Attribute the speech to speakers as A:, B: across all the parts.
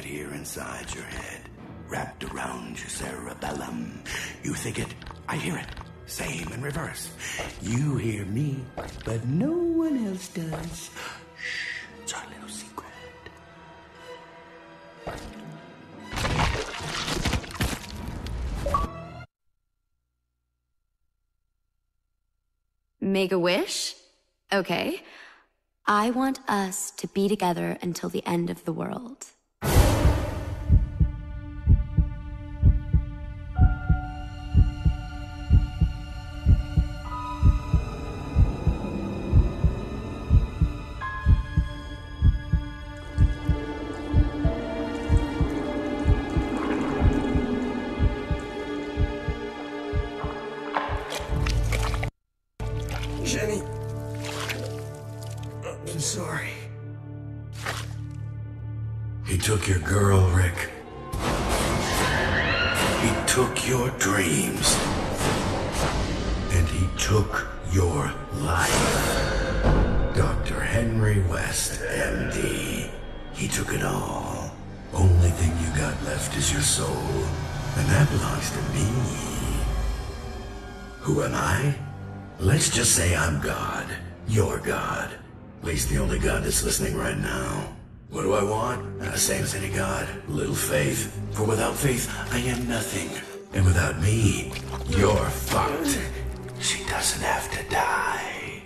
A: right here inside your head, wrapped around your cerebellum. You think it, I hear it. Same in reverse. You hear me, but no one else does. Shh, it's our little secret.
B: Make a wish? Okay. I want us to be together until the end of the world.
A: Took your girl, Rick. He took your dreams. And he took your life. Dr. Henry West, MD. He took it all. Only thing you got left is your soul. And that belongs to me. Who am I? Let's just say I'm God. You're God. At least the only God that's listening right now. What do I want? Uh, same as any God. Little faith. For without faith, I am nothing. And without me, you're fucked. She doesn't have to die.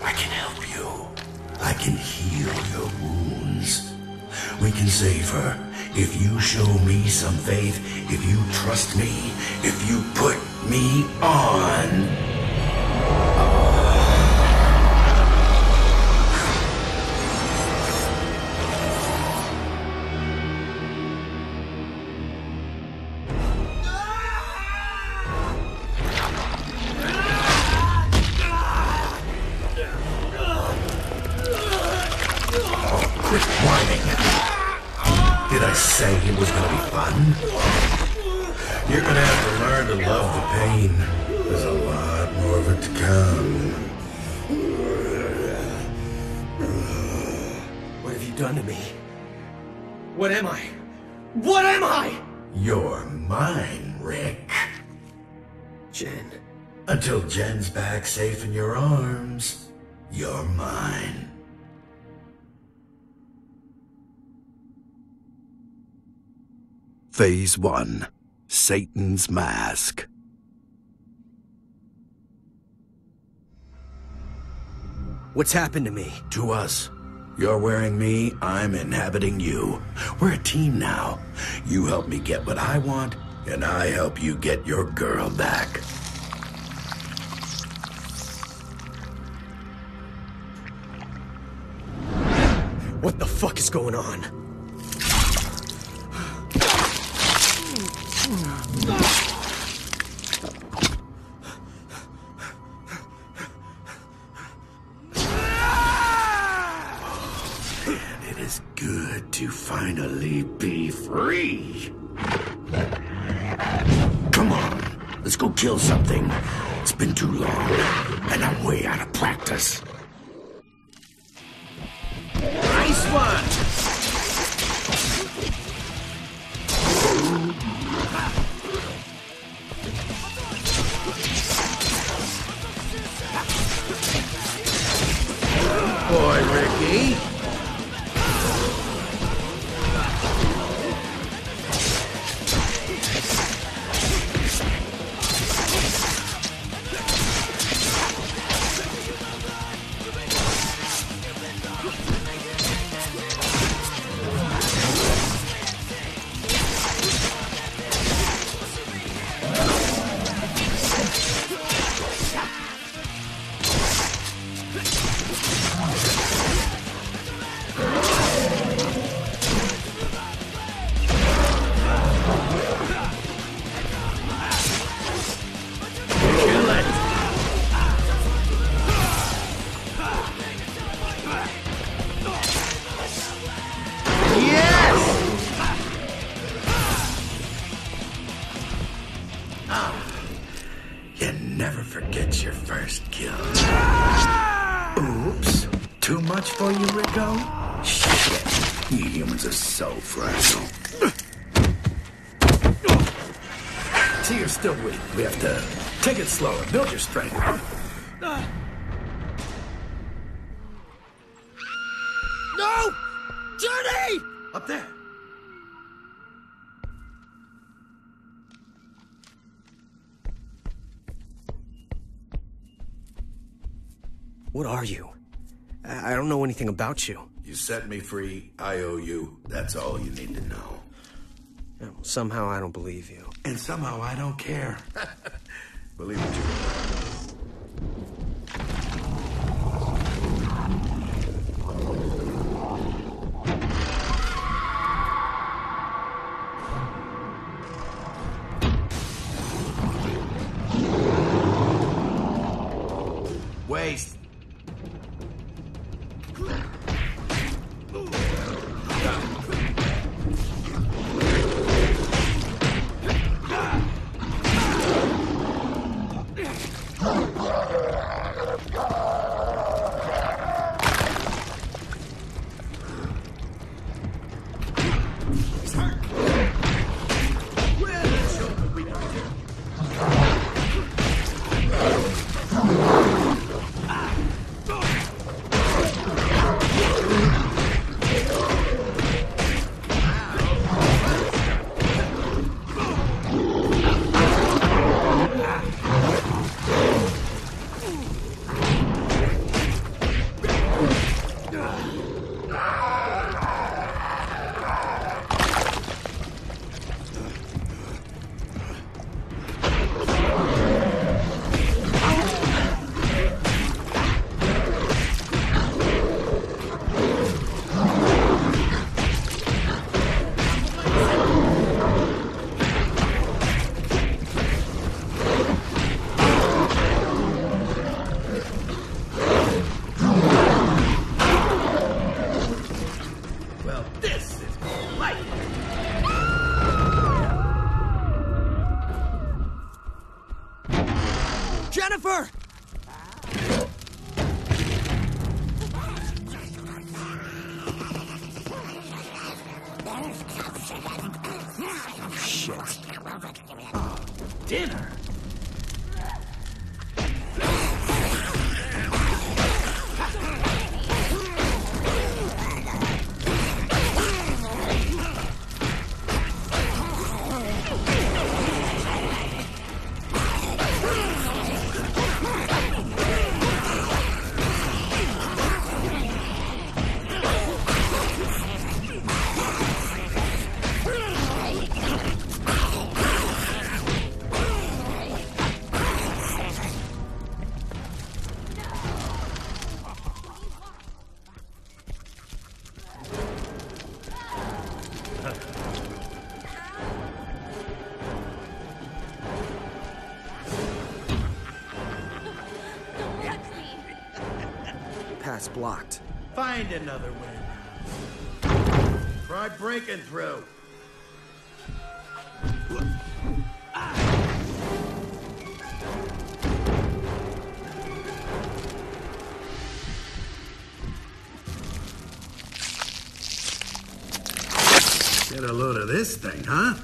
A: I can help you. I can heal your wounds. We can save her. If you show me some faith, if you trust me, if you put me on. Fun? You're gonna have to learn to love the pain. There's a lot more of it to come.
C: What have you done to me? What am I? What am I?
A: You're mine, Rick.
C: Jen.
A: Until Jen's back safe in your arms, Phase 1 Satan's Masque.
C: What's happened to me?
A: To us. You're wearing me, I'm inhabiting you. We're a team now. You help me get what I want, and I help you get your girl back.
C: What the fuck is going on?
A: It is good to finally be free. Come on, let's go kill something. It's been too long, and I'm way out of practice. Too much for you, Rico? Shit. You humans are so fragile. See, you're still weak. We have to take it slower. Build your strength.
C: No! Journey!
A: Up there.
C: What are you? I I don't know anything about you.
A: You set me free. I owe you. That's all you need to know.
C: Somehow I don't believe you.
A: And somehow I don't care. Believe it Dinner.
C: Path's blocked.
A: Find another way around. Try breaking through. Get a load of this thing, huh?